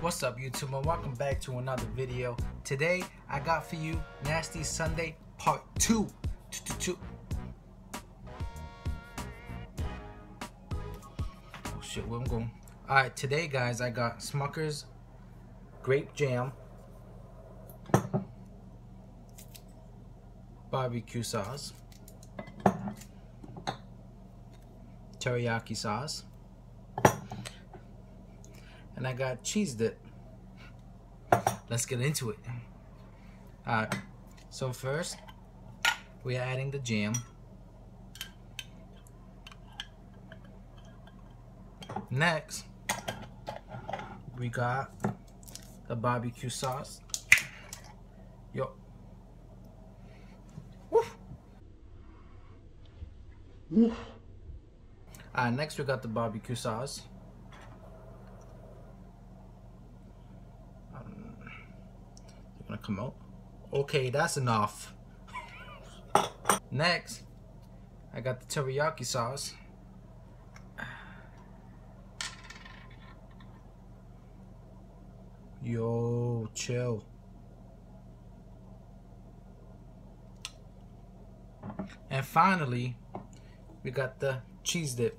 What's up YouTube and welcome back to another video. Today I got for you Nasty Sundae Part 2. Oh shit, where I'm going. Alright, today guys I got Smucker's Grape Jam Barbecue Sauce Teriyaki Sauce and I got cheese dip. Let's get into it. Alright, so first we are adding the jam. Next, we got the barbecue sauce. Yo. Woof. Woof. Alright, next we got the barbecue sauce. Come out. Okay, that's enough. Next, I got the teriyaki sauce. Yo, chill. And finally, we got the cheese dip.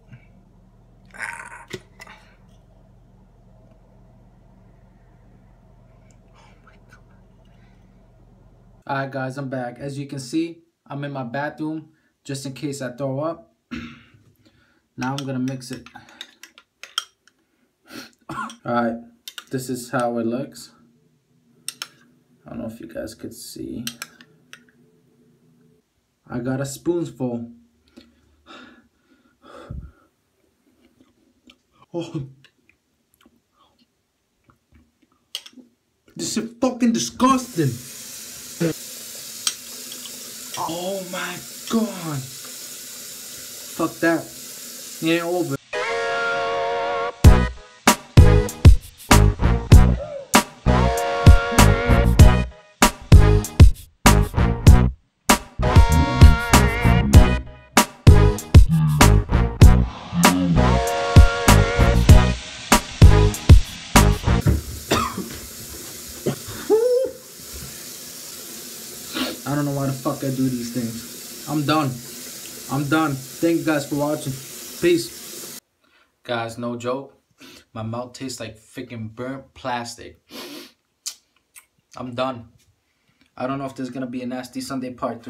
Alright guys, I'm back. As you can see, I'm in my bathroom just in case I throw up. now I'm gonna mix it. Alright, this is how it looks. I don't know if you guys could see. I got a spoonful. Oh. This is fucking disgusting. Oh my god. Fuck that. It ain't over. I don't know why the fuck I do these things. I'm done. I'm done. Thank you guys for watching. Peace. Guys, no joke. My mouth tastes like freaking burnt plastic. I'm done. I don't know if there's going to be a Nasty Sundae part 3.